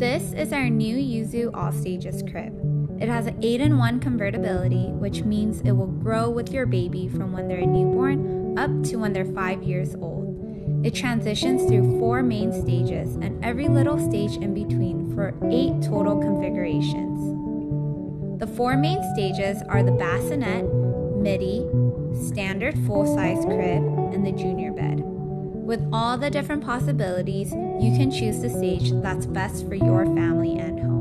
This is our new Yuzu All Stages crib. It has an 8 in 1 convertibility, which means it will grow with your baby from when they're a newborn up to when they're 5 years old. It transitions through four main stages and every little stage in between for eight total configurations. The four main stages are the bassinet, midi, standard full size crib, and the. With all the different possibilities, you can choose the stage that's best for your family and home.